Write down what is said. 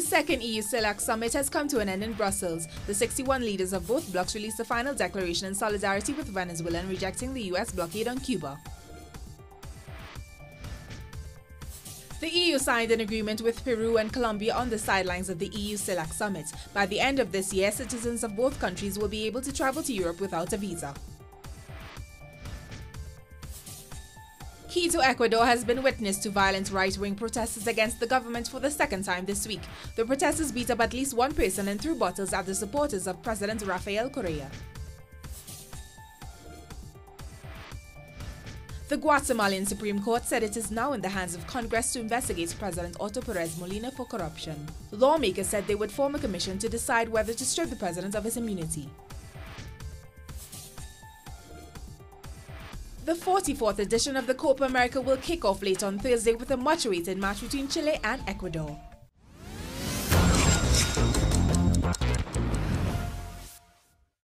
second EU CELAC summit has come to an end in Brussels. The 61 leaders of both blocs released a final declaration in solidarity with Venezuela and rejecting the US blockade on Cuba. The EU signed an agreement with Peru and Colombia on the sidelines of the EU CELAC summit. By the end of this year, citizens of both countries will be able to travel to Europe without a visa. Quito, Ecuador has been witness to violent right-wing protests against the government for the second time this week. The protesters beat up at least one person and threw bottles at the supporters of President Rafael Correa. The Guatemalan Supreme Court said it is now in the hands of Congress to investigate President Otto Perez Molina for corruption. Lawmakers said they would form a commission to decide whether to strip the president of his immunity. The 44th edition of the Copa America will kick off late on Thursday with a much-awaited match between Chile and Ecuador.